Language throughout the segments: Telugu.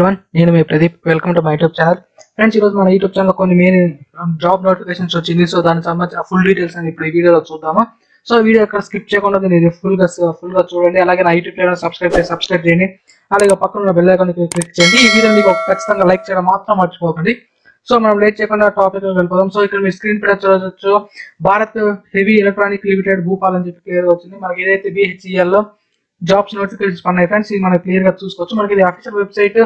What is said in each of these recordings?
ఎవరివన్ నేను మీ Pradeep. Welcome to my YouTube channel friends ఈరోజు మన యూట్యూబ్ ఛానల్ కొన్ని మెయిన్ జాబ్ నోటిఫికేషన్స్ వచ్చింది. సో దానికి సంబంధించిన ఫుల్ డీటెయిల్స్ అని ఇప్పుడు ఈ వీడియోలో చూద్దాము. సో వీడియో ఇక్కడ స్కిప్ చేయకుండా నేను ఫుల్గా uh, ఫుల్గా చూడండి. అలాగే నా యూట్యూబ్ ఛానల్ సబ్స్క్రైబ్ చేసి సబ్స్క్రైబ్ చేయండి. అలాగే పక్కన ఉన్న బెల్ ఐకాన్ క్లిక్ చేయండి. ఈ వీడియో మీకు ఖచ్చితంగా లైక్ చేయడం మాత్రం మర్చిపోకండి. సో మనం లేట్ చేయకుండా టాపిక్ వెళ్ళిపోదాం. సో ఇక్కడ మీ స్క్రీన్ పైన చూడవచ్చు Bharat heavy electronic limited Bhopal అని చెప్పి క్లియర్ వచ్చింది. మనకి ఏదైతే బిహెచ్ఈఎల్లో జాబ్స్ నోటిఫికేషన్స్ పన్నాయి ఫ్రెండ్స్ ఇది మనం క్లియర్గా చూసుకోవచ్చు. మనకి ఇది అఫీషియల్ వెబ్సైట్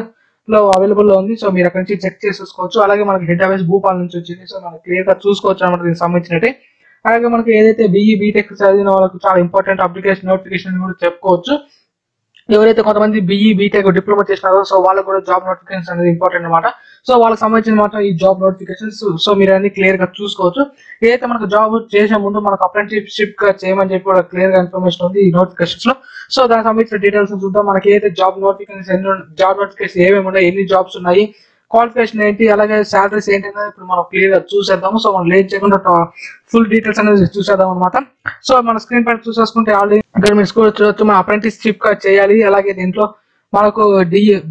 లో అవైలబుల్లో ఉంది. సో మీరు అక్కడ నుంచి చెక్ చేసుకోవచ్చు అలాగే మనకి హెడ్ ఆఫీస్ భూపాల్ నుంచి వచ్చింది. సో మనకి క్లియర్గా చూసుకోవచ్చు అన్నమాట దీనికి సంబంధించినట్టే. అలాగే మనకి ఏదైతే బిఈ బీటెక్ చదివిన వాళ్ళకి చాలా ఇంపార్టెంట్ అప్లికేషన్ నోటిఫికేషన్ కూడా చెప్పుకోవచ్చు. ఎవరైతే కొంతమంది బిఈ బీటెక్ డిప్లొమా చేసినారో సో వాళ్ళకి కూడా జాబ్ నోటిఫికేషన్ అనేది ఇంపార్టెంట్ అనమాట సో వాళ్ళకి సంబంధించిన మాత్రం ఈ జాబ్ నోటిఫికేషన్స్ సో మీరు అన్ని క్లియర్గా చూసుకోవచ్చు. ఏదైతే మనకు జాబ్ చేసే ముందు మనకు అప్రెంటిస్షిప్గా చేయమని చెప్పి కూడా క్లియర్గా ఇన్ఫర్మేషన్ ఉంది ఈ నోటిఫికేషన్స్లో. సో దానికి సంబంధించిన డీటెయిల్స్ చూద్దాం. మనకి ఏదైతే జాబ్ నోటిఫికేషన్ ఎన్ని జాబ్ నోటిఫికేషన్ ఏమేమి ఉన్నాయి ఎన్ని జాబ్స్ ఉన్నాయి క్వాలిఫికేషన్ ఏంటి అలాగే సాలరీస్ ఏంటి అనేది ఇప్పుడు మనం క్లియర్గా చూసేద్దాము. సో మనం లేట్ చేయకుండా ఫుల్ డీటెయిల్స్ అనేది చూసేద్దాం అనమాట సో మన స్క్రీన్ పైన చూసేసుకుంటే ఆల్రెడీ ఇక్కడ మీరు స్కూల్ చూడొచ్చు మన అప్రెంటిస్షిప్గా చేయాలి అలాగే దీంట్లో మనకు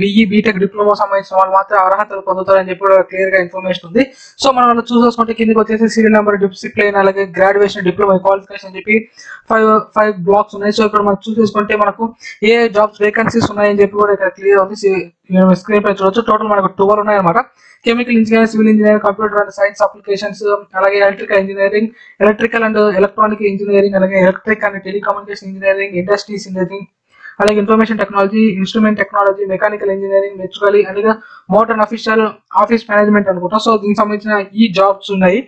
బిఈ బీటెక్ డిప్లొమా సంబంధించిన వాళ్ళు మాత్రం అర్హతలు పొందుతారని చెప్పి కూడా క్లియర్గా ఇన్ఫర్మేషన్ ఉంది. సో మనం అలా చూసేసుకుంటే కిందకి వచ్చేసి సీరియల్ నెంబర్ డిసిప్లైన్ అలాగే గ్రాడ్యుయేషన్ డిప్లొమా క్వాలిఫికేషన్ అని చెప్పి ఫైవ్ ఫైవ్ బ్లాక్స్ ఉన్నాయి. సో ఇక్కడ మనం చూసేసుకుంటే మనకు ఏ జాబ్స్ వేకెన్సీస్ ఉన్నాయని చెప్పి కూడా ఇక్కడ క్లియర్ ఉంది. స్క్రీన్ పై చూడొచ్చు. టోటల్ మనకు ట్వెల్వ్ ఉన్నాయి అనమాట chemical engineer civil engineer computer and science applications అలాగే electrical engineering electrical and electronic engineering అలాగే electric and telecommunication engineering industries engineering అలాగే information technology instrument technology mechanical engineering మెచ్చుకలి అలాగే మోటార్ అఫీషియల్ ఆఫీస్ మేనేజ్మెంట్ అనుకుంటా. సో దీనికి సంబంధించిన ఈ జాబ్స్ ఉన్నాయి.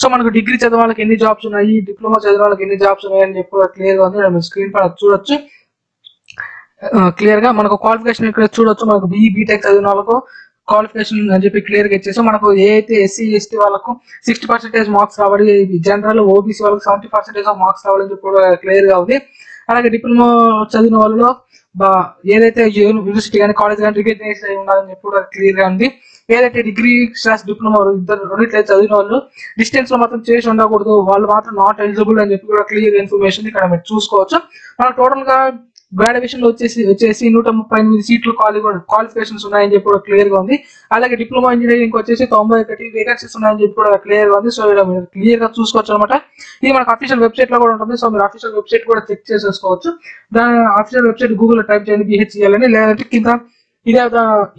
సో మనకు డిగ్రీ చదివే వాళ్ళకి ఎన్ని జాబ్స్ ఉన్నాయి? డిప్లొమా చదివే వాళ్ళకి ఎన్ని జాబ్స్ ఉన్నాయి అని చెప్పి క్లియర్గా ఉంది స్క్రీన్ పైన చూడొచ్చు. Uh, క్లియర్గా మనకు క్వాలిఫికేషన్ ఇక్కడ చూడొచ్చు. మనకు బిఈ బీటెక్ చదివిన వాళ్ళకు క్వాలిఫికేషన్ అని చెప్పి క్లియర్గా ఇచ్చేసి మనకు ఏ అయితే ఎస్సీ ఎస్టీ వాళ్ళకు సిక్స్టీ పర్సెంటేజ్ మార్క్స్ రావాలి జనరల్ ఓబీసీ వాళ్ళకి సెవెంటీ పర్సెంటేజ్ ఆఫ్ మార్క్స్ రావాలని చెప్పి కూడా క్లియర్గా ఉంది. అలాగే డిప్లొమా చదివిన వాళ్ళలో బా- ఏదైతే యూనివర్సిటీ కానీ కాలేజ్ కానీ రికగ్నైజ్ అయి ఉండాలని చెప్పి కూడా క్లియర్గా ఉంది. ఏదైతే డిగ్రీ క్లాస్ డిప్లొమా ఇద్దరు రెండిట్లయితే చదివిన వాళ్ళు డిస్టెన్స్లో మాత్రం చేసి ఉండకూడదు. వాళ్ళు మాత్రం నాట్ ఎలిజిబుల్ అని చెప్పి కూడా క్లియర్ ఇన్ఫర్మేషన్ ఇక్కడ మీరు చూసుకోవచ్చు. మనం టోటల్గా గ్రాడ్యుయేషన్లో వచ్చేసి వచ్చేసి నూట ముప్పై ఎనిమిది సీట్లు ఖాళీ క్వాలిఫికేషన్స్ ఉన్నాయని చెప్పి కూడా క్లియర్గా ఉంది. అలాగే డిప్లొమా ఇంజనీరింగ్ వచ్చేసి తొంభై ఒకటి వేకెన్సీస్ ఉన్నాయని చెప్పి కూడా క్లియర్గా ఉంది. సో ఇక్కడ మీరు క్లియర్గా చూసుకోవచ్చు అనమాట ఇది మనకు అఫీషియల్ వెబ్సైట్లో కూడా ఉంటుంది. సో మీరు అఫీషియల్ వెబ్సైట్ కూడా చెక్ చేసేసుకోవచ్చు. దాని అఫీషియల్ వెబ్సైట్ గూగుల్లో టైప్ చేయండి బిహెచ్ఎల్ అని. లేదంటే కింద ఇదే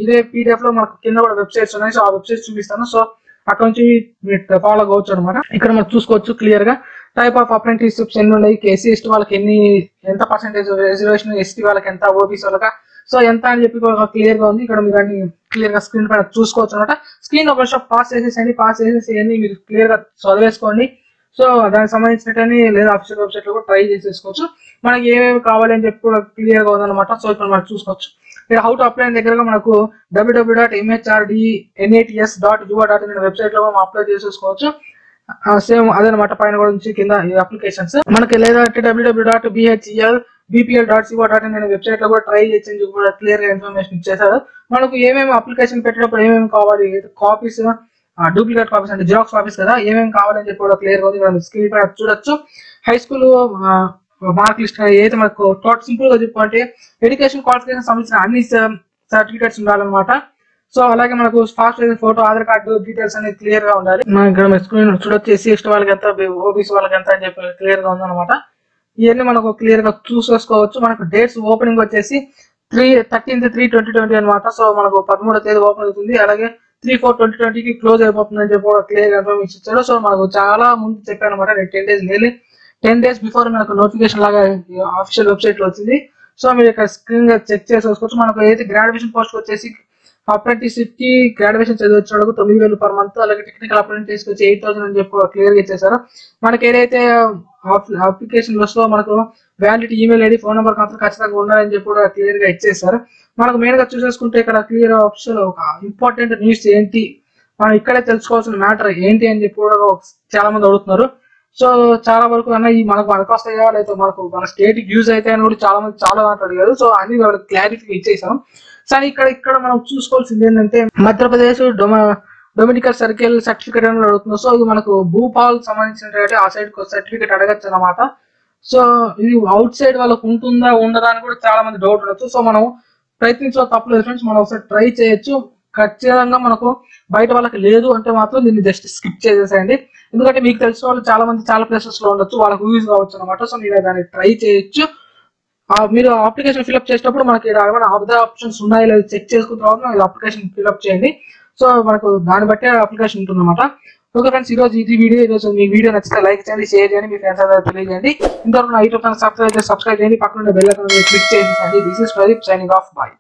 ఇదే పీడిఎఫ్లో మనకు కింద కూడా వెబ్సైట్స్ ఉన్నాయి. సో ఆ వెబ్సైట్స్ చూపిస్తాను. సో అక్కడ నుంచి ఫాలో అవ్వచ్చు అనమాట ఇక్కడ మనం చూసుకోవచ్చు క్లియర్గా. టైప్ ఆఫ్ అప్రెంటిస్షిప్స్ ఎన్ని ఉన్నాయి? ఎస్సీ ఎస్టీ వాళ్ళకి ఎన్ని ఎంత పర్సెంటేజ్ రిజర్వేషన్ ఎస్టీ వాళ్ళకి ఎంత ఓబీసీ వాళ్ళకి? సో ఎంత అని చెప్పి క్లియర్గా ఉంది. ఇక్కడ మీరు అన్ని క్లియర్గా స్క్రీన్ పైన చూసుకోవచ్చు అనమాట స్క్రీన్ ఒక షాప్ పాస్ చేసేసండి పాస్ చేసేసి అన్ని మీరు క్లియర్గా చదివేసుకోండి. సో దానికి సంబంధించినట్టని లేదా అఫీషియల్ వెబ్సైట్లో కూడా ట్రై చేసేసుకోవచ్చు. మనకి ఏమేమి కావాలి అని చెప్పి కూడా క్లియర్గా ఉందన్నమాట. సో ఇప్పుడు మనం చూసుకోవచ్చు. ఇక్కడ హౌ టు అప్లై దగ్గరగా మనకు WWW dot MHRD NATS dot యువ డాట్ ఇన్ వెబ్సైట్లో మనం అప్లై చేసేసుకోవచ్చు. సేమ్ అదనమాట పైన కూడా నుంచి కింద అప్లికేషన్స్ మనకి లేదా WWW dot BHEL BPL dot CO dot in వెబ్సైట్లో కూడా ట్రై చేసి కూడా క్లియర్గా ఇన్ఫర్మేషన్ ఇచ్చేసారు మనకు ఏమేమి అప్లికేషన్ పెట్టినప్పుడు ఏమేమి కావాలి? కాపీస్ డూప్లికేట్ కాపీస్ అంటే జిరాక్స్ కాపీస్ కదా ఏమేమి కావాలని చెప్పి కూడా క్లియర్గా ఉంది. మనం స్క్రీన్ పైన చూడొచ్చు. హై స్కూల్ మార్క్ లిస్ట్ ఏదైతే మనకు టోటల్ సింపుల్గా చెప్పుకుంటే ఎడ్యుకేషన్ క్వాలిఫికేషన్ సంబంధించిన అన్ని సర్టిఫికేట్స్ ఉండాలన్నమాట. సో అలాగే మనకు fast photo Aadhaar card details అనేది క్లియర్గా ఉండాలి. మనం ఇక్కడ స్క్రీన్ చూడొచ్చు ఎస్సీ ఎస్టీ వాళ్ళకి ఎంత ఓబీసీ వాళ్ళకి ఎంత అని చెప్పి క్లియర్గా ఉందన్నమాట. ఇవన్నీ మనకు క్లియర్గా చూసేసుకోవచ్చు. మనకు డేట్స్ ఓపెనింగ్ వచ్చేసి three thirteenth three twenty twenty అనమాట సో మనకు పదమూడో తేదీ ఓపెన్ అవుతుంది. అలాగే త్రీ ఫోర్ ట్వంటీ ట్వంటీకి క్లోజ్ అయిపోతుంది అని చెప్పి క్లియర్గా ఇన్ఫర్మేషన్ ఇచ్చారు. సో మనకు చాలా ముందు చెప్పాను అనమాట ten days nearly ten days before మనకు నోటిఫికేషన్ లాగా ఆఫీషియల్ వెబ్సైట్లో వచ్చింది. సో మీరు ఇక్కడ స్క్రీన్గా చెక్ చేసి మనకు అయితే గ్రాడ్యుయేషన్ పోస్ట్ వచ్చేసి అప్రెంటిస్షిప్కి గ్రాడ్యుయేషన్ చదివి తొమ్మిది వేలు పర్ మంత్ అలాగే టెక్నికల్ అప్రెంటిస్ వచ్చి ఎయిట్ థౌసండ్ అని చెప్పి క్లియర్గా ఇచ్చేసారు మనకి ఏదైతే అప్లికేషన్లో మనకు valid email ID phone number మాత్రం ఖచ్చితంగా ఉండాలని చెప్పి కూడా క్లియర్గా ఇచ్చేసారు మనకు మెయిన్గా చూసేసుకుంటే ఇక్కడ క్లియర్ ఆప్షన్ ఒక ఇంపార్టెంట్ న్యూస్ ఏంటి? మనం ఇక్కడే తెలుసుకోవాల్సిన మ్యాటర్ ఏంటి అని చెప్పి కూడా చాలా మంది అడుగుతున్నారు. సో చాలా వరకు అన్న ఈ మనకు మనకు వస్తాయా? లేకపోతే మనకు మన స్టేట్ యూజ్ అయితే అని కూడా చాలా మంది చాలా అడిగారు. సో అన్ని క్లారిటీ ఇచ్చేసాం. కానీ ఇక్కడ ఇక్కడ మనం చూసుకోవాల్సింది ఏంటంటే మధ్యప్రదేశ్ డొమ డొమినికల్ సర్కిల్ సర్టిఫికేట్ అని అడుగుతుంది సో ఇది మనకు భూపాల్ సంబంధించిన ఆ సైడ్ సర్టిఫికేట్ అడగచ్చు అనమాట సో ఇది అవుట్ సైడ్ వాళ్ళకు ఉంటుందా ఉండదా అని కూడా చాలా మంది డౌట్ ఉండొచ్చు. సో మనం ప్రయత్నించడం తప్పలేదు ఫ్రెండ్స్ మనం ఒకసారి ట్రై చేయొచ్చు. ఖచ్చితంగా మనకు బయట వాళ్ళకి లేదు అంటే మాత్రం దీన్ని జస్ట్ స్కిప్ చేసేసేయండి. ఎందుకంటే మీకు తెలిసిన వాళ్ళు చాలా మంది చాలా ప్లేసెస్లో ఉండొచ్చు వాళ్ళకి యూజ్ కావచ్చు అనమాట సో మీరు దాన్ని ట్రై చేయొచ్చు. మీరు అప్లికేషన్ ఫిల్అప్ చేసేటప్పుడు మనకి ఈడ ఏమైనా అదర్ ఆప్షన్స్ ఉన్నాయో లేదో చెక్ చేసుకున్న తర్వాత మీరు అప్లికేషన్ ఫిల్అప్ చేయండి. సో మనకు దాన్ని బట్టే అప్లికేషన్ ఉంటుందన్నమాట. ఓకే ఫ్రెండ్స్ ఈ రోజు ఇది వీడియో ఈరోజు మీ వీడియో నచ్చితే లైక్ చేయండి షేర్ చేయండి మీ ఫ్రెండ్స్ అందరూ తెలియజేయండి. ఇంతవరకు నా యూట్యూబ్ ఛానల్ సబ్స్క్రైబ్ చేసి సబ్స్క్రైబ్ చేయండి పక్కన బెల్ ఐకాన్ క్లిక్ చేయండి. This is Pradeep signing off bye